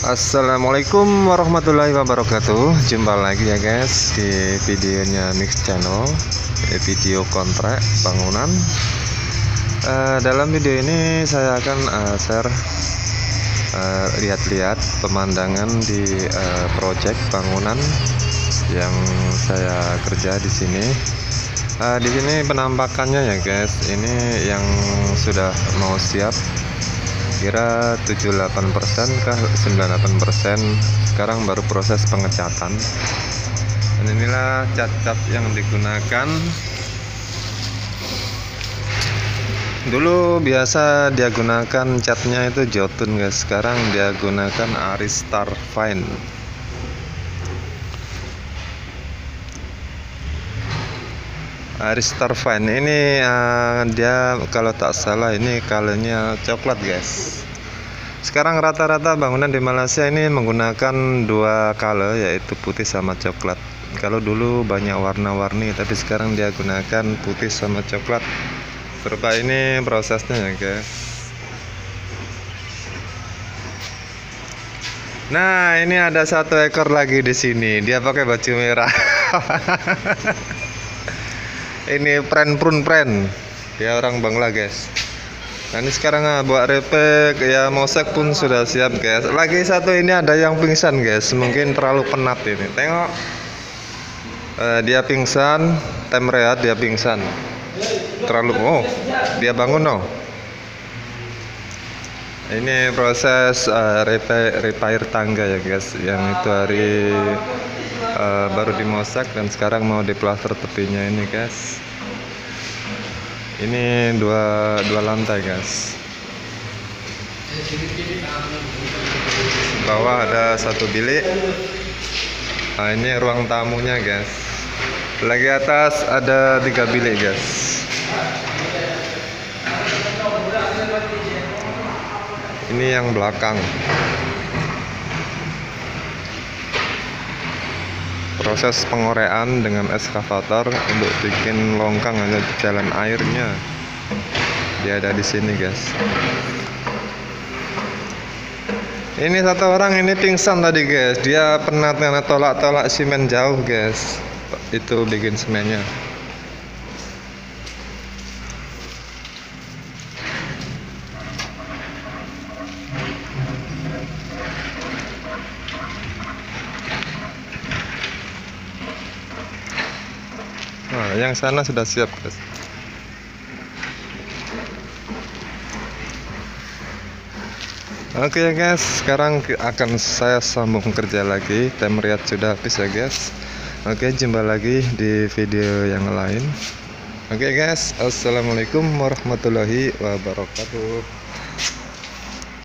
Assalamualaikum warahmatullahi wabarakatuh. Jumpa lagi ya guys di videonya Mix Channel Video kontrak bangunan. Uh, Dalam video ini saya akan uh, share lihat-lihat uh, pemandangan di uh, project bangunan yang saya kerja di sini. Uh, di sini penampakannya ya guys ini yang sudah mau siap kira 78% kah 98% sekarang baru proses pengecatan. Dan inilah cat-cat yang digunakan. Dulu biasa dia gunakan catnya itu jotun guys. Sekarang dia gunakan Aristar Aristar Fine. Ini uh, dia kalau tak salah ini kalanya coklat guys. Sekarang rata-rata bangunan di Malaysia ini menggunakan dua color yaitu putih sama coklat. Kalau dulu banyak warna-warni tapi sekarang dia gunakan putih sama coklat. Serupa ini prosesnya ya guys. Nah, ini ada satu ekor lagi di sini. Dia pakai baju merah. ini pren prun pren. Dia orang Bangla guys nah ini sekarang ah, buat repek ya mosek pun sudah siap guys. Lagi satu ini ada yang pingsan guys. Mungkin terlalu penat ini. Tengok. Uh, dia pingsan tem rehat dia pingsan. Terlalu oh dia bangun no ini proses uh, repair, repair tangga ya guys. Yang itu hari uh, baru dimosak dan sekarang mau diplaster tepinya ini guys. Ini dua dua lantai guys. Bawah ada satu bilik. Nah ini ruang tamunya guys. Lagi atas ada tiga bilik guys. Ini yang belakang proses pengorean dengan eskavator untuk bikin longkang ada jalan airnya. Dia ada di sini guys. Ini satu orang ini pingsan tadi guys. Dia pernah tolak-tolak semen jauh guys. Itu bikin semennya Nah, yang sana sudah siap, guys. Oke guys, sekarang akan saya sambung kerja lagi. Temriat sudah habis ya guys. Oke, jumpa lagi di video yang lain. Oke guys, assalamualaikum warahmatullahi wabarakatuh.